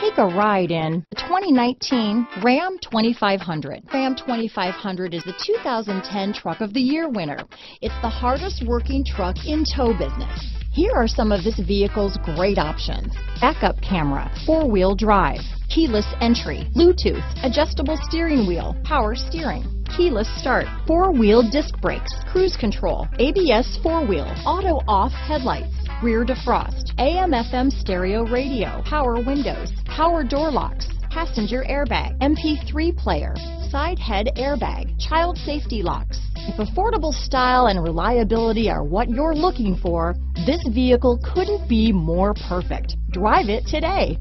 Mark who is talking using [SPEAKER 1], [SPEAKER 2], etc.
[SPEAKER 1] Take a ride in the 2019 Ram 2500. Ram 2500 is the 2010 Truck of the Year winner. It's the hardest working truck in tow business. Here are some of this vehicle's great options. Backup camera, four-wheel drive, keyless entry, Bluetooth, adjustable steering wheel, power steering, keyless start, four-wheel disc brakes, cruise control, ABS four-wheel, auto-off headlights, rear defrost, AM FM stereo radio, power windows, power door locks, passenger airbag, MP3 player, side head airbag, child safety locks. If affordable style and reliability are what you're looking for, this vehicle couldn't be more perfect. Drive it today.